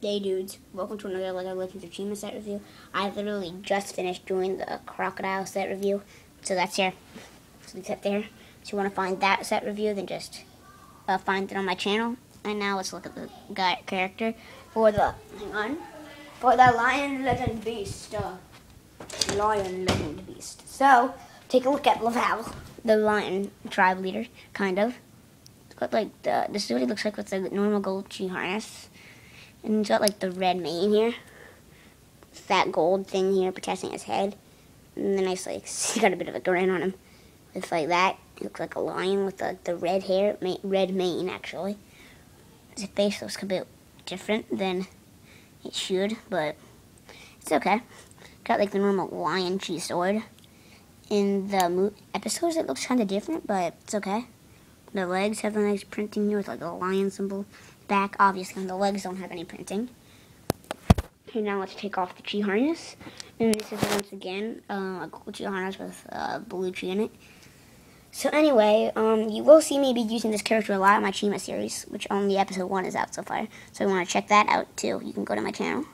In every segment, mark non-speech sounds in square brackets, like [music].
Hey dudes, welcome to another LEGO Legends of Chima set review. I literally just finished doing the Crocodile set review, so that's here. So it's up there. So you want to find that set review, then just uh, find it on my channel. And now let's look at the guy character for the, hang on, for the Lion Legend Beast. Uh, lion Legend Beast. So, take a look at Laval, the lion tribe leader, kind of. It's got like the, this is what he looks like with the normal gold chi harness. And he's got like the red mane here. That gold thing here protecting his head. And then nice like [laughs] he got a bit of a grin on him. With like that. He looks like a lion with like the red hair, red mane actually. His face looks a bit different than it should, but it's okay. Got like the normal lion chi sword. In the episodes it looks kind of different, but it's okay. The legs have the nice printing here with like a lion symbol back, obviously, and the legs don't have any printing. Okay, now let's take off the chi harness. And this is once again uh, a chi harness with uh, blue chi in it. So anyway, um, you will see me be using this character a lot in my Chima series, which only episode 1 is out so far. So you want to check that out too, you can go to my channel.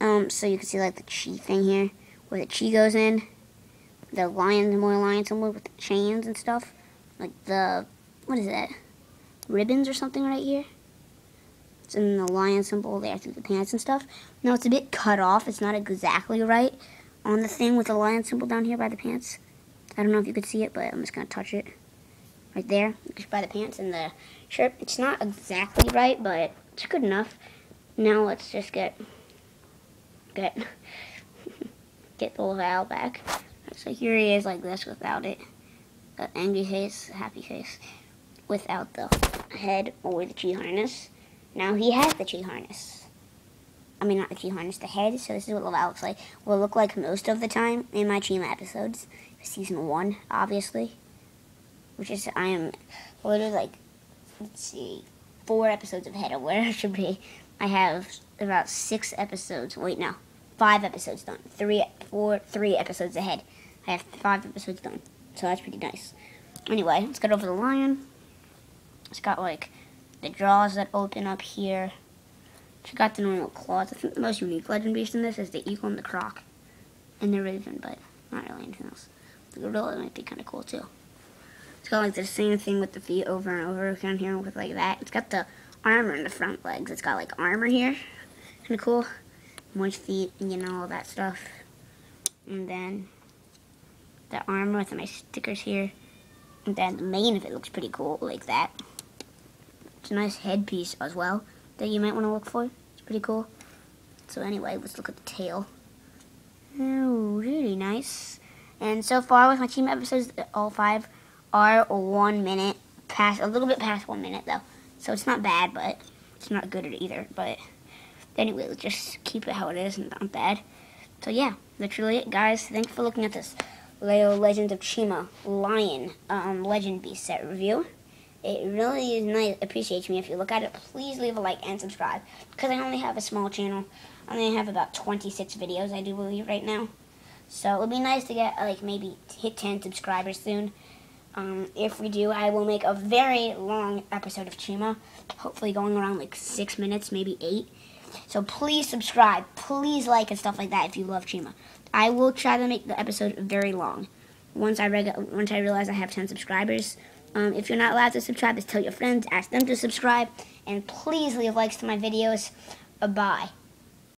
Um, so you can see like the chi thing here, where the chi goes in. The lion, more lion symbol with the chains and stuff. Like the, what is that? Ribbons or something right here. It's in the lion symbol there through the pants and stuff. Now it's a bit cut off. It's not exactly right on the thing with the lion symbol down here by the pants. I don't know if you could see it, but I'm just going to touch it. Right there, just by the pants and the shirt. It's not exactly right, but it's good enough. Now let's just get, get, [laughs] get the Laval back. So here he is like this without it. angry face, happy face without the head or the chi harness. Now he has the chi harness. I mean, not the chi harness, the head. So this is what Laval looks like. Will look like most of the time in my Chima episodes. Season 1, obviously. Which is, I am literally like, let's see, four episodes ahead of where [laughs] I should be. I have about six episodes. Wait, no. Five episodes done. Three, four, three episodes ahead. I have five episodes done. So that's pretty nice. Anyway, let's get over the lion. It's got like the jaws that open up here. She got the normal claws. I think the most unique legend beast in this is the eagle and the croc. And the raven, but not really anything else. The gorilla might be kind of cool too. It's got like the same thing with the feet over and over again here with like that. It's got the armor in the front legs. It's got like armor here. Kind of cool. Moist feet you know all that stuff. And then the armor with my stickers here. And then the mane of it looks pretty cool like that. It's a nice headpiece as well that you might want to look for. It's pretty cool. So anyway, let's look at the tail. Oh, really nice. And so far with my team episodes, all five are one minute, past a little bit past one minute though. So it's not bad, but it's not good either. But anyway, let's just keep it how it is and not bad. So yeah, literally it, guys. Thanks for looking at this Lego Legend of Chima Lion um, Legend Beast set review. It really is nice, appreciates me if you look at it. Please leave a like and subscribe because I only have a small channel. I only have about 26 videos, I do believe, right now. So it would be nice to get, like, maybe hit 10 subscribers soon. Um, if we do, I will make a very long episode of Chima. Hopefully going around, like, six minutes, maybe eight. So please subscribe. Please like and stuff like that if you love Chima. I will try to make the episode very long. Once I, once I realize I have 10 subscribers, um, if you're not allowed to subscribe, just tell your friends, ask them to subscribe, and please leave likes to my videos. Bye-bye.